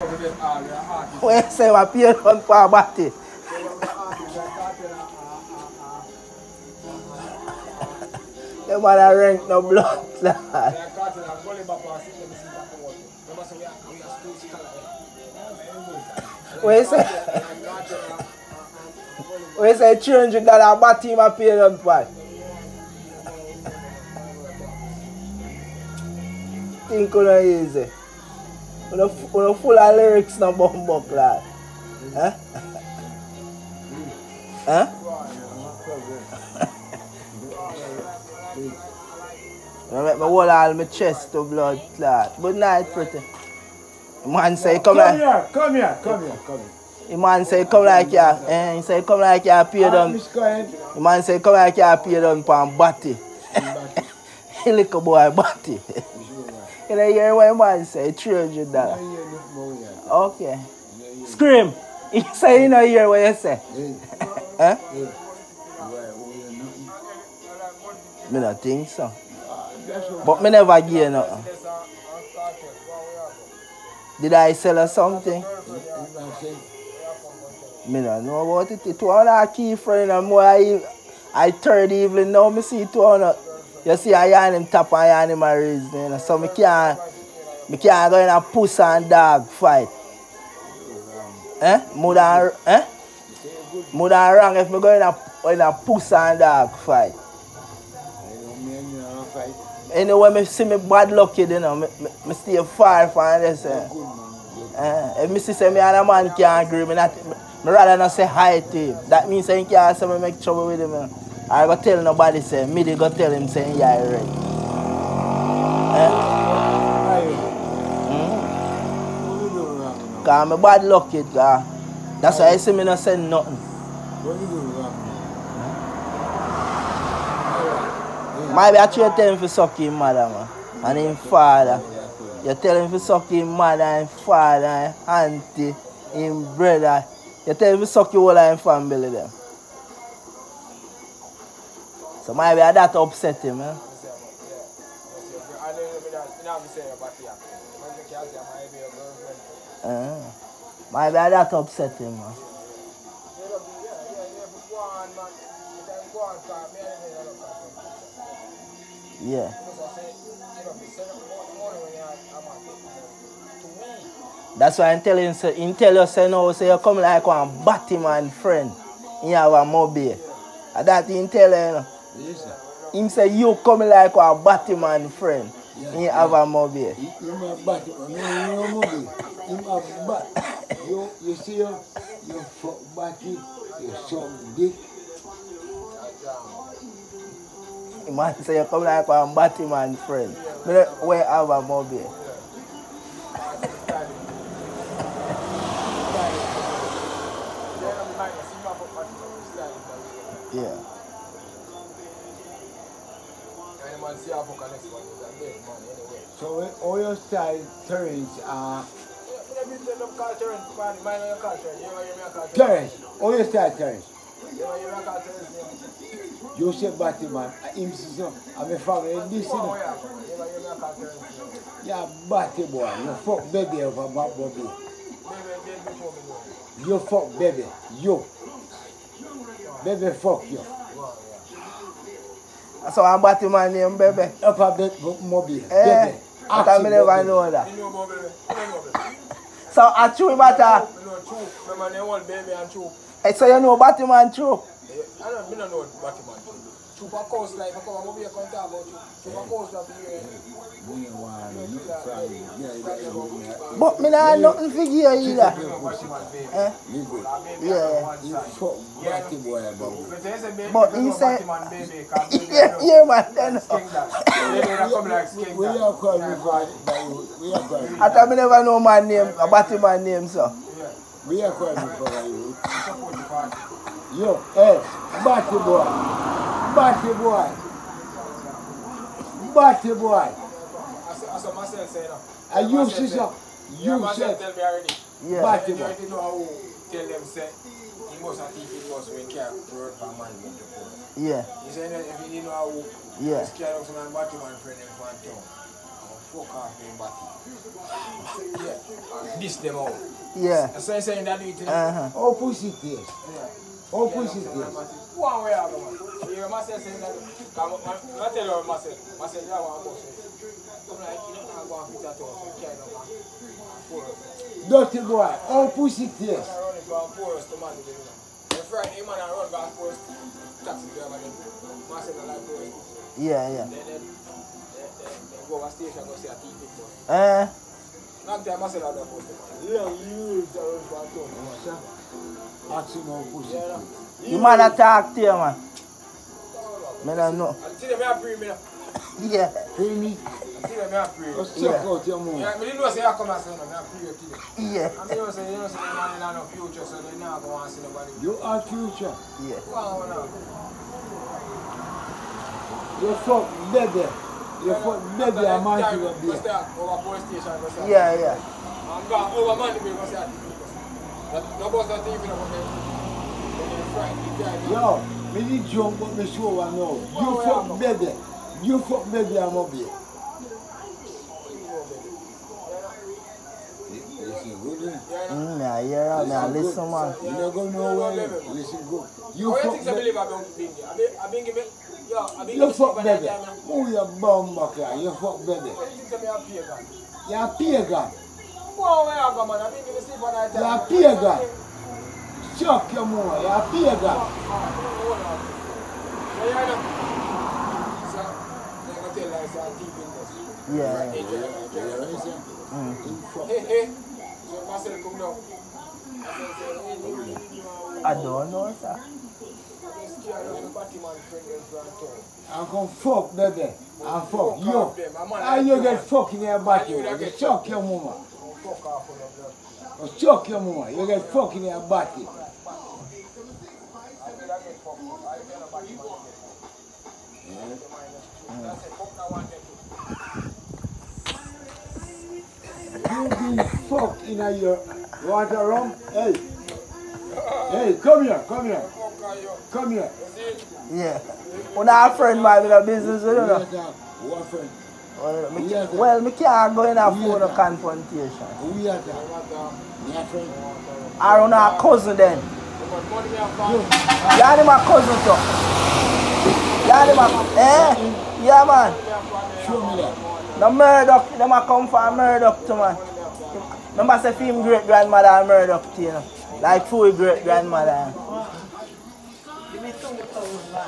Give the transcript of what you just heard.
When you say my pay run for a body. The man a rank no blood clot. When you say when you say three hundred dollar body my pay run for. Think on easy. When you full of lyrics no bumbo clot. Huh? Huh? I make me hold all my chest to blood clot. Good night, pretty. The man say come Come like here, come here, come here, come here. the man say come like you eh, he say come like you pay down. The man say come like you pay down pan body. He little boy body. You know hear what the man say three hundred dollars. Okay. Scream. He say you know hear what you say. Huh? Me not think so. But me never give nothing. Did I sell her something? Me don't know about it. It was a key friend and more I, I third evening now me see it one. You see I yarn him tap and yarn him a reason. So me can't me can't go in a puss and dog fight. Eh? More than eh? More than wrong if me go in a in a puss and dog fight. Anyway, me see me bad lucky, you know, me, me, me stay far from this. Uh. Uh, if me see say me and a man can't agree, me, not, me, rather not say hi to him. That means he can't say me make trouble with him. You know. I go tell nobody say, me they go tell him say yeah, right. Uh, eh? hmm? Cause a bad lucky, cause ah. that's why I see me not say nothing. Hmm? Maybe I try to tell him to suck him mother, man. And him father. You tell him to suck him mother and father and auntie, him brother. You tell him to suck your whole family them. So maybe that upset him, man. Uh, maybe that upset him, man. Yeah. That's why I'm telling you, say, him tell you, say, no, say, you come like one Batman friend. You have a mobile. That he tell you. Yes, sir. Him say, you come like one Batman friend. You have a mobile. You my bat, no, you mobile. You my bat. You, you see, you, you fuck batty, you suck dick. The man say, you come like one Batman friend. Me where have a mobile. Yeah. So all style turns are Terence, all your style turns. You say Batman, him see so, I'm a family this, you know. Yeah, Batty boy, you fuck baby over Bat Bobby. You fuck baby, you. Baby fuck you. So I'm Batman name, baby. A bit mobile, Eh, baby. I me never know that. So I chew at a, eh, so you know Batman chew? I don't, know Batman. Super coast like, I come and move here, come talk about you. Super coast like, here. But me not have nothing for you either. Eh? Yeah. You fuck Batty boy, Bobby. But they say, baby, But don't he know said, Batman, baby, 'cause baby, yeah, don't yeah, man. Then, know. King that. Baby, they come like king We that. are calling you by, by you. We are calling you. I thought me never know my name, a Batman name, so. We are calling you for you. Yo, hey, Batty boy. Batty boy. Batty boy. That's that's what Marcel now. And you, say- you Marcel said, tell me already. Yeah. Batty You boy. already know how tell them say, he must have think it was when care word for man with the poor. Yeah, He said, if you didn't know how yeah. this care of man Batman friend in one town. fuck off me body. Yeah. This them out. Yeah. So you saying that it to them? Uh-huh. How pussy taste? How pussy taste? One way I go, man. You hear myself that? Come, I tell you myself. Myself, you want to go. I'm like, you don't have to go that out. You can't go it. Dirty boy, how pussy taste? I run it from Porus to man. The Friday man, I run back Porus taxi driver. Then myself, I like Porus. Yeah, yeah. Then, then, then, then, then go over station, go see a TV. boy. Eh? Long time myself, I don't post it. Long years, I run from town. Ask him how pussy Yeah, no. taste. The man a talk to you, man. Me don't know. Until them, I pray me. now. Yeah. Hear me? Until them, I pray. Let's check Yeah. out your mouth. Yeah, I didn't know say I come and say no, I pray to you. Yeah. I mean, you say, you know, say the man in no future, so they not go and see nobody. You are future. Yeah. Go on now. You fuck baby. You fuck baby a man to the Go beer. start over police station, go start. Yeah, yeah. I'm going over money, go start. No boss not even about them. Then they frightened, they drive. Yo, me need jump but me show one now. You fuck baby. You fuck baby a man beer. Listen good, eh? Mm, me I hear her, listen, man. You don't go nowhere. Listen good. You How you fuck think I believe I've been Bingy? I've been, I've You fuck baby. Oh, you bum bucker. You fuck baby. You're a pagan. You're a pagan. Chuck your more. You're a pagan. Yeah. Mm. I don't know, sir. I'm gonna fuck baby. I'm fuck you. And you get fuck in your body. You chuck your mama. You chuck your mama. You get fuck in your body. You been fucked in your a rum? Hey. Hey, come here, come here, come here. Yeah. When I friend with a business, you know. What friend? Well, me, Yes, well, me can't go in a phone confrontation. Who are that? My friend. I run a cousin then. Yeah, my cousin too. Yeah, my, eh? Yeah, man. Show me that. The Murdoch, them a come from Murdoch too, man. Remember say him great grandmother and Murdoch too, you know. Like full great grandmother. 没动过 utuh.